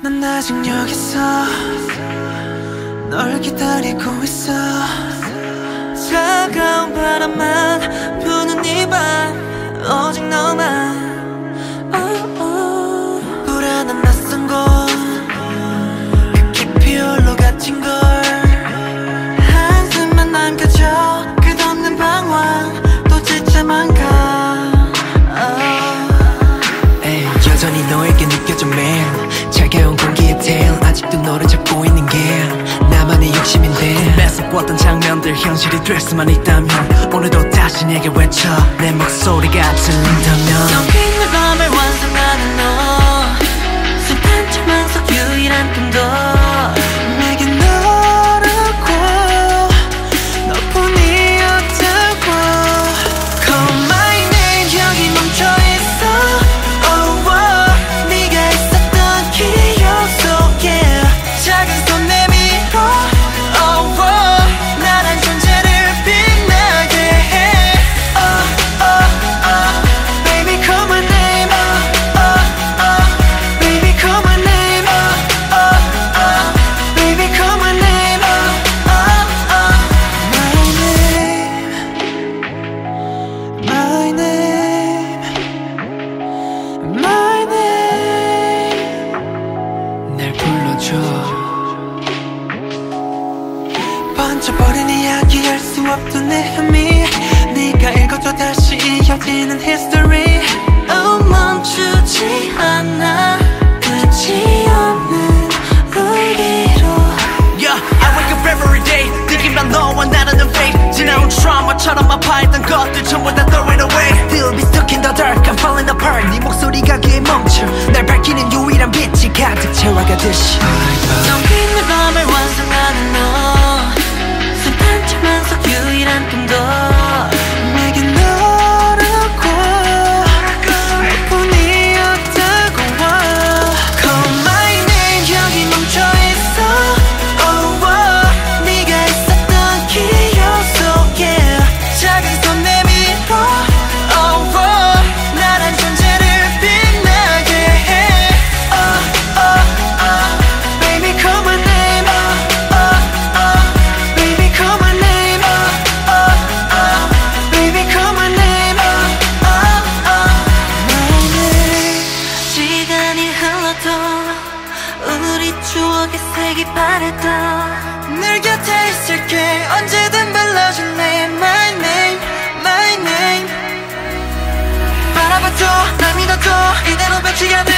난 아직 여기서 널 기다리고 있어. 차가운 바람만 부는 이밤. 오직 너만 뺏어보던 장면들 현실이 될 수만 있다면 오늘도 다시 내게 외쳐 내 목소리가 들린다면 번져버린 이야기 할 수 없던 내 혐의 네가 읽어줘 다시 이어지는 history. oh 멈추지 않아. 끝이 없는 우리로. Yeah, I wake up every day 느낌만 너와 나라는 fate. 지나온 트라우마처럼 아파했던 것들 전부 다 throw it away. Still be stuck in the dark, I'm falling apart. 네 목소리가 귀에 멈춰. 날 밝히는 유일한 빛이 가득 채워가듯이 추억의 색이 바래도 늘 곁에 있을게. 언제든 불러줄래 My name, my name. 바라봐줘. 날 믿어줘 이대로 변치 않을게